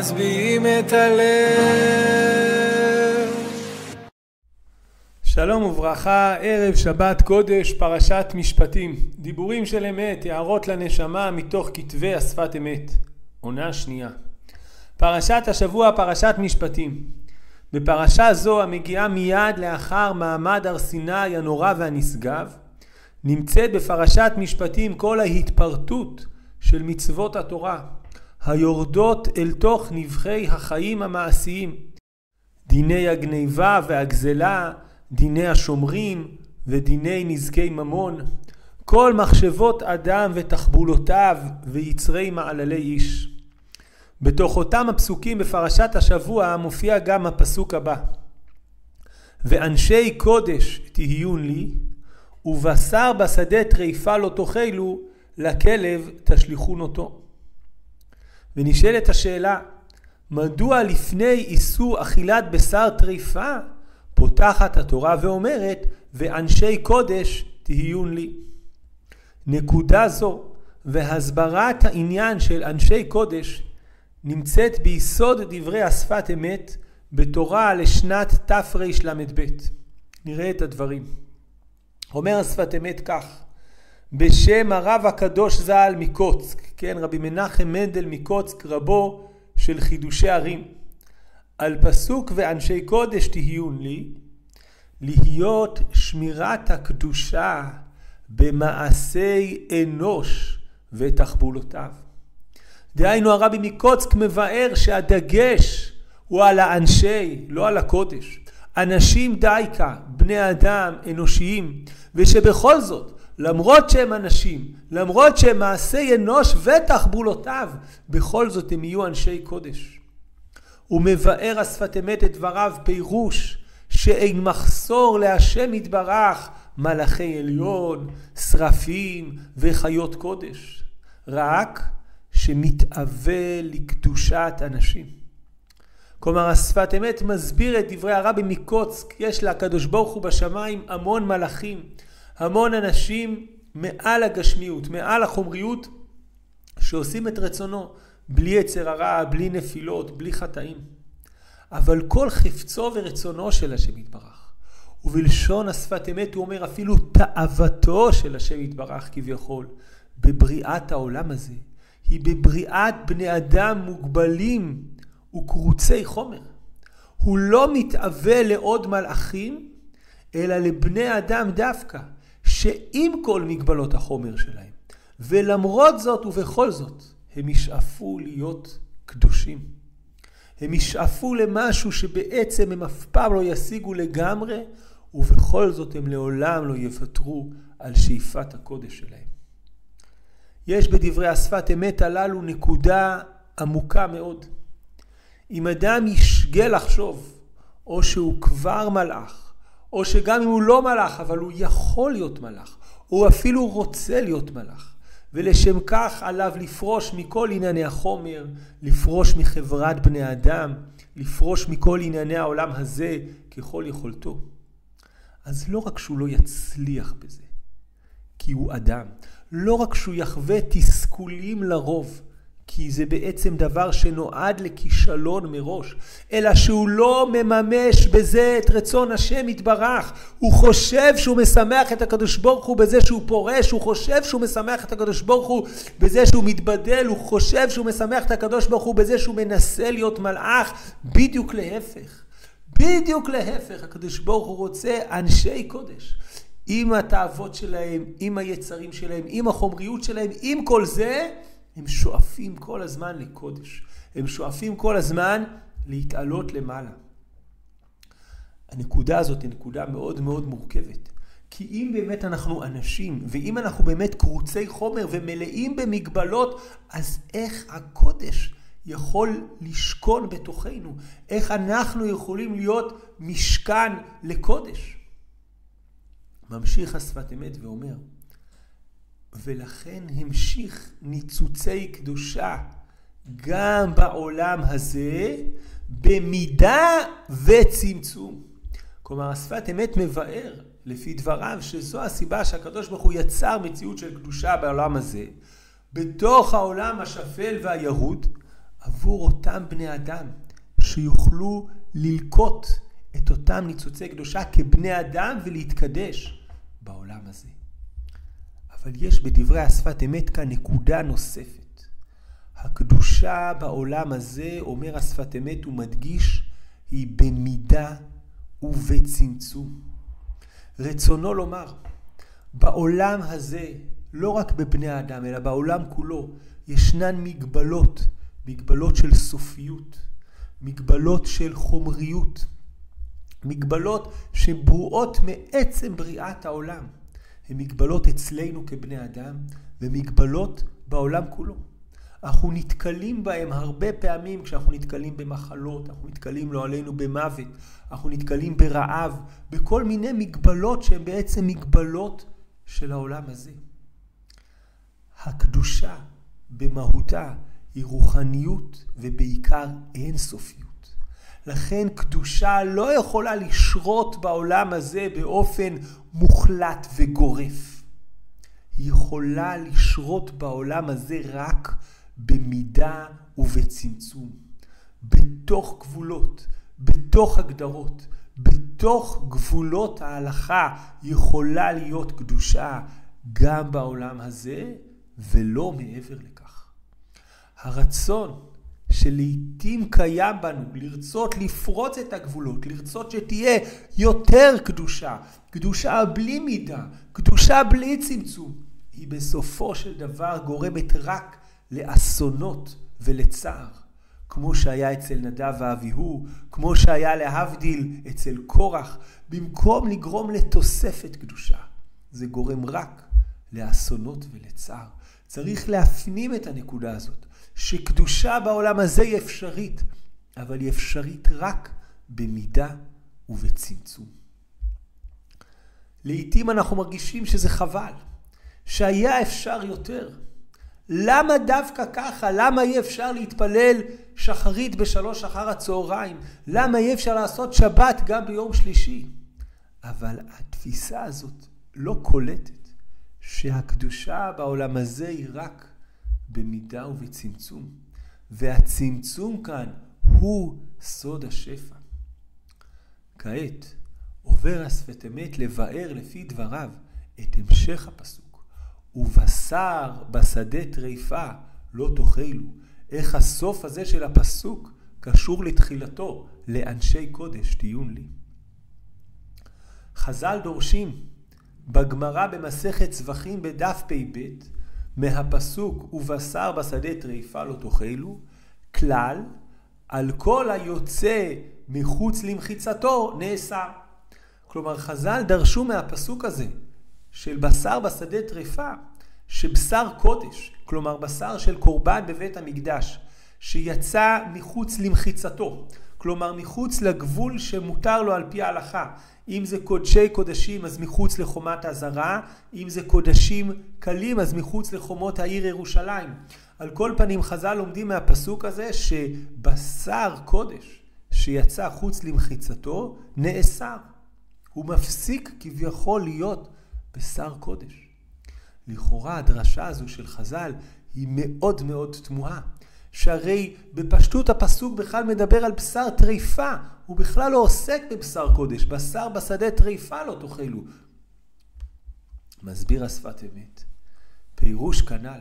משביעים את הלב. שלום וברכה, ערב שבת קודש, פרשת משפטים. דיבורים של אמת, הערות לנשמה מתוך כתבי השפת אמת. עונה שנייה. פרשת השבוע, פרשת משפטים. בפרשה זו, המגיעה מיד לאחר מעמד הר סיני הנורא והנשגב, נמצאת בפרשת משפטים כל ההתפרטות של מצוות התורה, היורדות אל תוך נבחי החיים המעשיים. דיני הגניבה והגזלה, דיני השומרים ודיני נזקי ממון, כל מחשבות אדם ותחבולותיו ויצרי מעללי איש. בתוך אותם הפסוקים בפרשת השבוע מופיע גם הפסוק הבא: ואנשי קודש תהיון לי, ובשר בשדה טריפה לא תאכלו, לכלב תשליכון אותו. ונשאלת השאלה, מדוע לפני איסור אכילת בשר טריפה, פותחת התורה ואומרת, ואנשי קודש תהיון לי. נקודה זו והסברת העניין של אנשי קודש נמצאת ביסוד דברי השפת אמת בתורה לשנת תרל"ב. נראה את הדברים. אומר השפת אמת כך, בשם הרב הקדוש ז"ל מקוצק, כן, רבי מנחם מנדל מקוצק, רבו של חידושי ערים, על פסוק ואנשי קודש תהיון לי, להיות שמירת הקדושה במעשי אנוש ותחבולותיו. דהיינו הרבי מקוצק מבאר שהדגש הוא על האנשי, לא על הקודש. אנשים דייקה, בני אדם, אנושיים, ושבכל זאת, למרות שהם אנשים, למרות שהם מעשי אנוש ותחבולותיו, בכל זאת הם יהיו אנשי קודש. הוא מבאר השפת אמת את דבריו פירוש שאין מחסור להשם יתברך מלאכי עליון, שרפים וחיות קודש. רק שמתאווה לקדושת אנשים. כלומר השפת אמת מסביר את דברי הרבי מקוצק, יש לקדוש ברוך הוא בשמיים המון מלאכים, המון אנשים מעל הגשמיות, מעל החומריות, שעושים את רצונו, בלי יצר הרע, בלי נפילות, בלי חטאים. אבל כל חפצו ורצונו של השם יתברך. ובלשון השפת אמת הוא אומר אפילו תאוותו של השם יתברך כביכול, בבריאת העולם הזה, היא בבריאת בני אדם מוגבלים וקרוצי חומר. הוא לא מתאווה לעוד מלאכים, אלא לבני אדם דווקא, שעם כל מגבלות החומר שלהם, ולמרות זאת ובכל זאת, הם ישאפו להיות קדושים. הם ישאפו למשהו שבעצם הם אף פעם לא ישיגו לגמרי, ובכל זאת הם לעולם לא יוותרו על שאיפת הקודש שלהם. יש בדברי השפת אמת הללו נקודה עמוקה מאוד. אם אדם ישגה לחשוב, או שהוא כבר מלאך, או שגם אם הוא לא מלאך, אבל הוא יכול להיות מלאך, או אפילו רוצה להיות מלאך, ולשם כך עליו לפרוש מכל ענייני החומר, לפרוש מחברת בני אדם, לפרוש מכל ענייני העולם הזה ככל יכולתו. אז לא רק שהוא לא יצליח בזה, כי הוא אדם, לא רק שהוא יחווה תסכולים לרוב, כי זה בעצם דבר שנועד לכישלון מראש, אלא שהוא לא מממש בזה את רצון השם יתברך. הוא חושב שהוא משמח את הקדוש ברוך הוא בזה שהוא פורש, הוא חושב שהוא משמח את הקדוש ברוך הוא בזה שהוא מתבדל, הוא חושב שהוא משמח את הקדוש ברוך הוא בזה שהוא מנסה להיות מלאך, בדיוק להפך. בדיוק להפך, הקדוש ברוך הוא רוצה אנשי קודש. עם התאוות שלהם, עם היצרים שלהם, עם החומריות שלהם, עם כל זה, הם שואפים כל הזמן לקודש. הם שואפים כל הזמן להתעלות למעלה. הנקודה הזאת היא נקודה מאוד מאוד מורכבת. כי אם באמת אנחנו אנשים, ואם אנחנו באמת קרוצי חומר ומלאים במגבלות, אז איך הקודש יכול לשכון בתוכנו? איך אנחנו יכולים להיות משכן לקודש? ממשיך השפת אמת ואומר, ולכן המשיך ניצוצי קדושה גם בעולם הזה במידה וצמצום. כלומר, השפת אמת מבאר, לפי דבריו, שזו הסיבה שהקדוש ברוך הוא יצר מציאות של קדושה בעולם הזה, בתוך העולם השפל והירוד, עבור אותם בני אדם שיוכלו ללקוט את אותם ניצוצי קדושה כבני אדם ולהתקדש בעולם הזה. אבל יש בדברי השפת אמת כאן נקודה נוספת. הקדושה בעולם הזה, אומר השפת אמת ומדגיש, היא במידה ובצמצום. רצונו לומר, בעולם הזה, לא רק בבני האדם, אלא בעולם כולו, ישנן מגבלות, מגבלות של סופיות, מגבלות של חומריות, מגבלות שברואות מעצם בריאת העולם. הן מגבלות אצלנו כבני אדם ומגבלות בעולם כולו. אנחנו נתקלים בהם הרבה פעמים כשאנחנו נתקלים במחלות, אנחנו נתקלים לא עלינו במוות, אנחנו נתקלים ברעב, בכל מיני מגבלות שהן בעצם מגבלות של העולם הזה. הקדושה במהותה היא רוחניות ובעיקר אינסופיות. לכן קדושה לא יכולה לשרות בעולם הזה באופן מוחלט וגורף. היא יכולה לשרות בעולם הזה רק במידה ובצמצום, בתוך גבולות, בתוך הגדרות, בתוך גבולות ההלכה יכולה להיות קדושה גם בעולם הזה ולא מעבר לכך. הרצון שלעיתים קיים בנו לרצות לפרוץ את הגבולות, לרצות שתהיה יותר קדושה, קדושה בלי מידה, קדושה בלי צמצום, היא בסופו של דבר גורמת רק לאסונות ולצער, כמו שהיה אצל נדב ואביהו, כמו שהיה להבדיל אצל קורח, במקום לגרום לתוספת קדושה, זה גורם רק לאסונות ולצער. צריך להפנים את הנקודה הזאת, שקדושה בעולם הזה היא אפשרית, אבל היא אפשרית רק במידה ובצמצום. לעתים אנחנו מרגישים שזה חבל, שהיה אפשר יותר. למה דווקא ככה? למה אי אפשר להתפלל שחרית בשלוש אחר הצהריים? למה אי אפשר לעשות שבת גם ביום שלישי? אבל התפיסה הזאת לא קולטת שהקדושה בעולם הזה היא רק במידה ובצמצום. והצמצום כאן הוא סוד השפע. כעת עובר השפת אמת לבאר לפי דבריו את המשך הפסוק. ובשר בשדה טריפה לא תאכלו. איך הסוף הזה של הפסוק קשור לתחילתו, לאנשי קודש, דיון לי. חז"ל דורשים בגמרא במסכת זבחים בדף פ"ב מהפסוק ובשר בשדה טריפה לא תאכלו, כלל על כל היוצא מחוץ למחיצתו נאסר. כלומר חז"ל דרשו מהפסוק הזה של בשר בשדה טריפה, שבשר קודש, כלומר בשר של קורבן בבית המקדש, שיצא מחוץ למחיצתו, כלומר מחוץ לגבול שמותר לו על פי ההלכה. אם זה קודשי קודשים אז מחוץ לחומת הזרה, אם זה קודשים קלים אז מחוץ לחומות העיר ירושלים. על כל פנים חז"ל לומדים מהפסוק הזה שבשר קודש שיצא חוץ למחיצתו נאסר. הוא מפסיק כביכול להיות בשר קודש. לכאורה הדרשה הזו של חז"ל היא מאוד מאוד תמוהה. שהרי בפשטות הפסוק בכלל מדבר על בשר טריפה, הוא בכלל לא עוסק בבשר קודש, בשר בשדה טריפה לא תאכלו. מסביר השפת אמת, פירוש כנ"ל,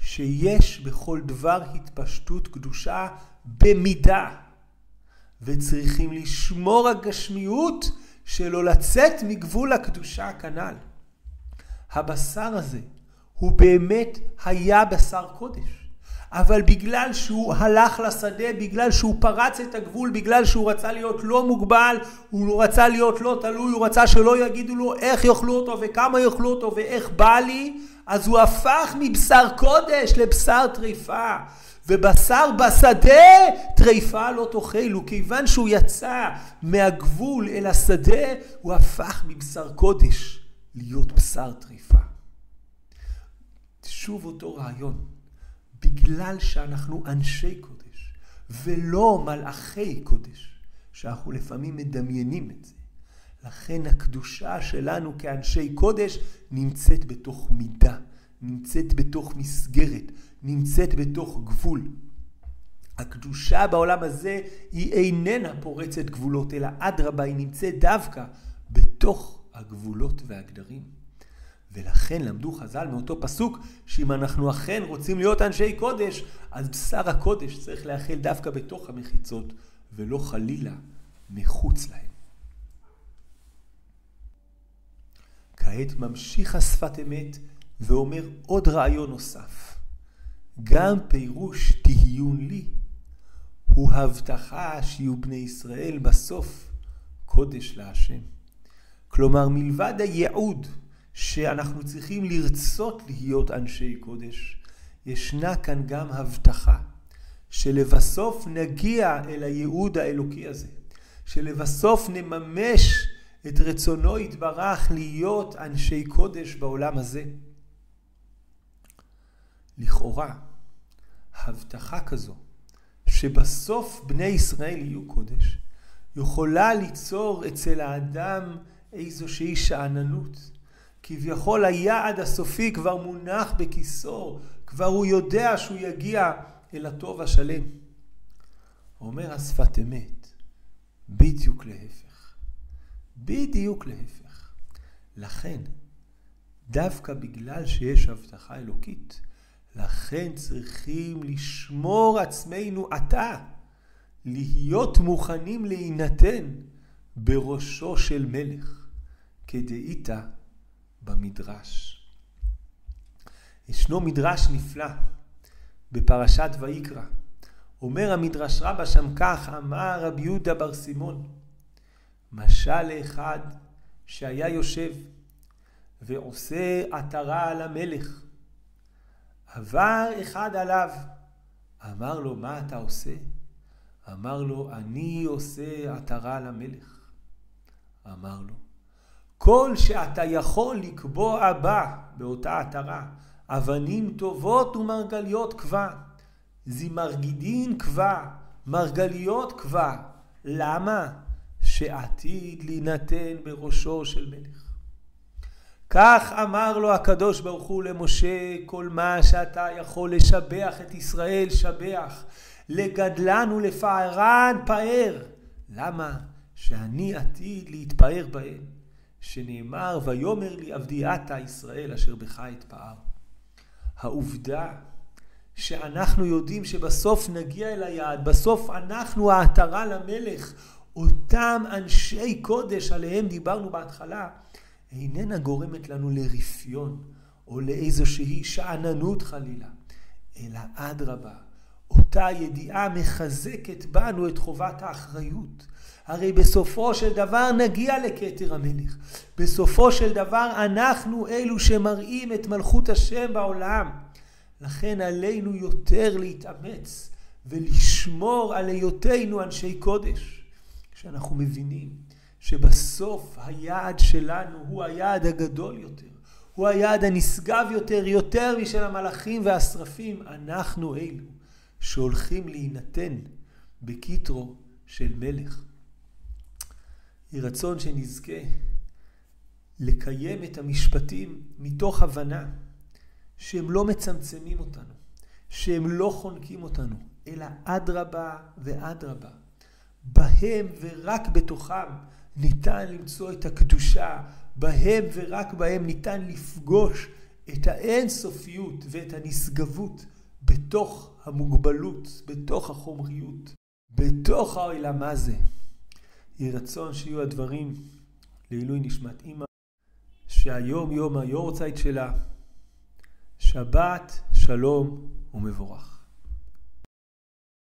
שיש בכל דבר התפשטות קדושה במידה, וצריכים לשמור הגשמיות שלא לצאת מגבול הקדושה כנ"ל. הבשר הזה הוא באמת היה בשר קודש. אבל בגלל שהוא הלך לשדה, בגלל שהוא פרץ את הגבול, בגלל שהוא רצה להיות לא מוגבל, הוא רצה להיות לא תלוי, הוא רצה שלא יגידו לו איך יאכלו אותו וכמה יאכלו אותו ואיך בא לי, אז הוא הפך מבשר קודש לבשר טריפה. ובשר בשדה טריפה לא תאכלו. כיוון שהוא יצא מהגבול אל השדה, הוא הפך מבשר קודש להיות בשר טריפה. שוב אותו רעיון. בגלל שאנחנו אנשי קודש ולא מלאכי קודש, שאנחנו לפעמים מדמיינים את זה. לכן הקדושה שלנו כאנשי קודש נמצאת בתוך מידה, נמצאת בתוך מסגרת, נמצאת בתוך גבול. הקדושה בעולם הזה היא איננה פורצת גבולות, אלא אדרבה, היא נמצאת דווקא בתוך הגבולות והגדרים. ולכן למדו חז"ל מאותו פסוק, שאם אנחנו אכן רוצים להיות אנשי קודש, אז בשר הקודש צריך לאכל דווקא בתוך המחיצות, ולא חלילה מחוץ להם. כעת ממשיך השפת אמת ואומר עוד רעיון נוסף. גם פירוש תהיון לי הוא הבטחה שיהיו בני ישראל בסוף קודש להשם. כלומר, מלבד הייעוד שאנחנו צריכים לרצות להיות אנשי קודש, ישנה כאן גם הבטחה שלבסוף נגיע אל הייעוד האלוקי הזה, שלבסוף נממש את רצונו יתברך להיות אנשי קודש בעולם הזה. לכאורה, הבטחה כזו, שבסוף בני ישראל יהיו קודש, יכולה ליצור אצל האדם איזושהי שאננות. כביכול היעד הסופי כבר מונח בכיסו, כבר הוא יודע שהוא יגיע אל הטוב השלם. אומר השפת אמת, בדיוק להפך. בדיוק להפך. לכן, דווקא בגלל שיש הבטחה אלוקית, לכן צריכים לשמור עצמנו עתה, להיות מוכנים להינתן בראשו של מלך, כדאיתא במדרש. ישנו מדרש נפלא בפרשת ויקרא. אומר המדרש רבה שם כך, אמר רבי יהודה בר סימון, משל לאחד שהיה יושב ועושה עטרה על המלך. עבר אחד עליו, אמר לו, מה אתה עושה? אמר לו, אני עושה עטרה על המלך. אמר לו, כל שאתה יכול לקבוע בה, באותה עטרה, אבנים טובות ומרגליות קבע. זמרגידין קבע, מרגליות קבע. למה? שעתיד להינתן בראשו של מלך. כך אמר לו הקדוש ברוך הוא למשה, כל מה שאתה יכול לשבח את ישראל, שבח. לגדלן ולפארן פאר. למה? שאני עתיד להתפאר בהם. שנאמר, ויאמר לי עבדי עתה ישראל אשר בך אתפאר. העובדה שאנחנו יודעים שבסוף נגיע אל היעד, בסוף אנחנו העטרה למלך, אותם אנשי קודש עליהם דיברנו בהתחלה, איננה גורמת לנו לרפיון או לאיזושהי שאננות חלילה, אלא אדרבה, אותה ידיעה מחזקת בנו את חובת האחריות. הרי בסופו של דבר נגיע לכתר המלך. בסופו של דבר אנחנו אלו שמראים את מלכות השם בעולם. לכן עלינו יותר להתאמץ ולשמור על היותנו אנשי קודש. כשאנחנו מבינים שבסוף היעד שלנו הוא היעד הגדול יותר, הוא היעד הנשגב יותר, יותר משל המלאכים והשרפים, אנחנו אלו שהולכים להינתן בקיטרו של מלך. יהי רצון שנזכה לקיים את המשפטים מתוך הבנה שהם לא מצמצמים אותנו, שהם לא חונקים אותנו, אלא אדרבה ואדרבה. בהם ורק בתוכם ניתן למצוא את הקדושה, בהם ורק בהם ניתן לפגוש את האינסופיות ואת הנשגבות בתוך המוגבלות, בתוך החומריות, בתוך העולם הזה. יהי רצון שיהיו הדברים לעילוי נשמת אימא, שהיום יום היורצייט שלה, שבת, שלום ומבורך.